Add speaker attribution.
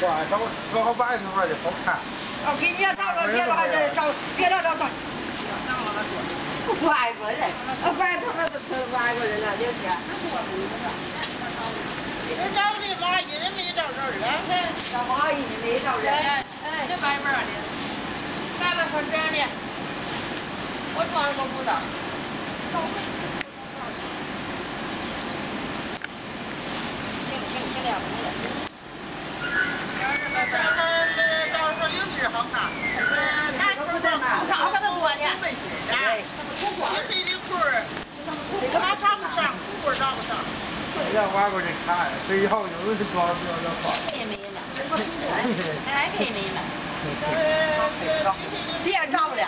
Speaker 1: 我，找找个白头发的好看。
Speaker 2: 哦，给你找了，别了这找，别了找上。外国人，外他们都成外国人了，刘姐。
Speaker 3: 一人找的马，一人没找着人。
Speaker 2: 找马一人没找人。
Speaker 4: 哎，这白板的，白板说这样的，我装了个不到。行行行了，行了。
Speaker 3: 这这这照说领地好看，
Speaker 2: 哪个不在嘛？
Speaker 4: 刚才都说的。
Speaker 3: 没劲的。你黑的裤儿，他长不上，裤儿长不上。
Speaker 1: 让外国人看，这以后有的光比较好。
Speaker 4: 没没了，哎，没没了。
Speaker 3: 呃，
Speaker 2: 别找了，照不了。